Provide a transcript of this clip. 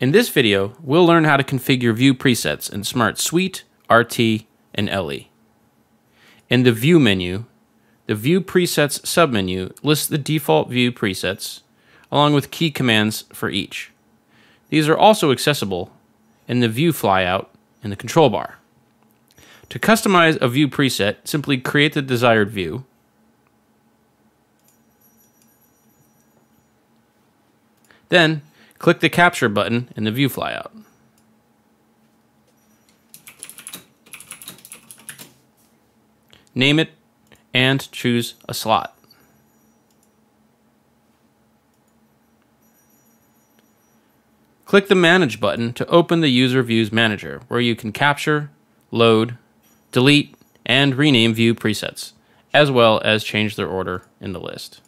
In this video, we'll learn how to configure view presets in Smaart Suite, RT, and LE. In the View menu, the View Presets submenu lists the default view presets, along with key commands for each. These are also accessible in the View flyout in the control bar. To customize a view preset, simply create the desired view, then click the Capture button in the View flyout. Name it and choose a slot. Click the Manage button to open the User Views Manager, where you can capture, load, delete, and rename view presets, as well as change their order in the list.